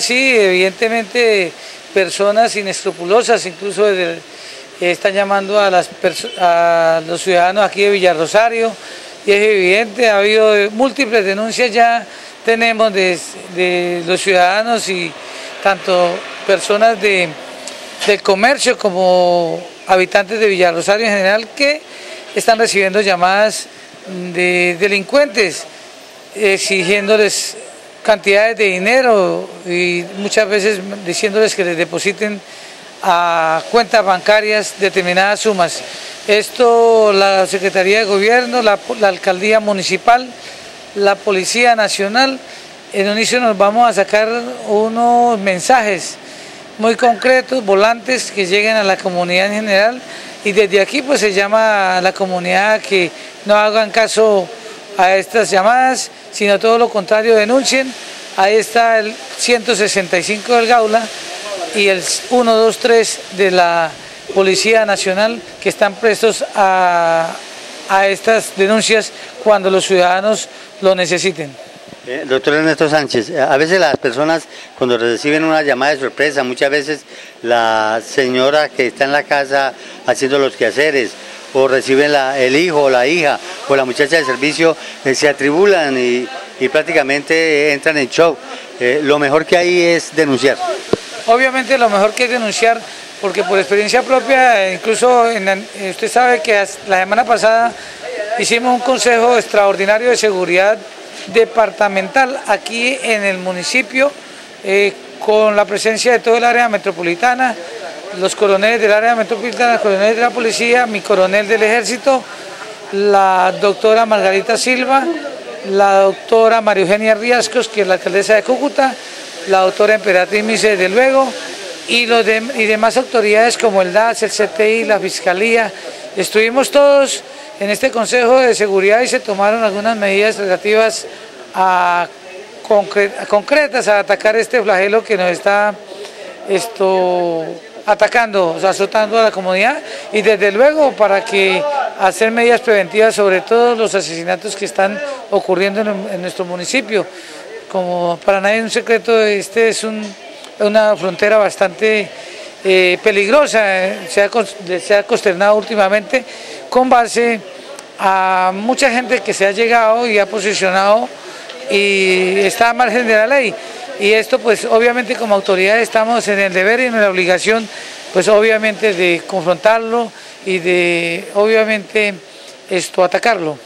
Sí, evidentemente personas inescrupulosas, incluso están llamando a, los ciudadanos aquí de Villarrosario y es evidente, ha habido múltiples denuncias ya tenemos de, los ciudadanos y tanto personas de, del comercio como habitantes de Villarrosario en general que están recibiendo llamadas de delincuentes exigiéndoles cantidades de dinero y muchas veces diciéndoles que les depositen a cuentas bancarias determinadas sumas. Esto la Secretaría de Gobierno, la, Alcaldía Municipal, la Policía Nacional, en un inicio nos vamos a sacar unos mensajes muy concretos, volantes que lleguen a la comunidad en general y desde aquí pues se llama a la comunidad que no hagan caso a estas llamadas, sino todo lo contrario, denuncien. Ahí está el 165 del Gaula y el 123 de la Policía Nacional que están prestos a, estas denuncias cuando los ciudadanos lo necesiten. Eh, doctor Ernesto Sánchez, a veces las personas cuando reciben una llamada de sorpresa, muchas veces la señora que está en la casa haciendo los quehaceres o reciben el hijo o la hija o la muchacha de servicio, eh, se atribulan y, prácticamente entran en shock. Eh, lo mejor que hay es denunciar. Obviamente lo mejor que es denunciar, porque por experiencia propia, incluso usted sabe que la semana pasada hicimos un consejo extraordinario de seguridad departamental aquí en el municipio, eh, con la presencia de todo el área metropolitana, los coroneles del área metropolitana, los coroneles de la policía, mi coronel del ejército, la doctora Margarita Silva, la doctora María Eugenia Riascos, que es la alcaldesa de Cúcuta, la doctora Emperatriz Mise, desde luego, y, los y demás autoridades como el DAS, el CTI, la Fiscalía. Estuvimos todos en este Consejo de Seguridad y se tomaron algunas medidas relativas a concretas a atacar este flagelo que nos está esto atacando, azotando a la comunidad y desde luego para que hacer medidas preventivas sobre todos los asesinatos que están ocurriendo en, nuestro municipio. Como para nadie es un secreto, este es una frontera bastante eh, peligrosa, se, ha, se ha consternado últimamente con base a mucha gente que se ha llegado y ha posicionado y está a margen de la ley y esto pues obviamente como autoridad estamos en el deber y en la obligación pues obviamente de confrontarlo y de obviamente esto atacarlo.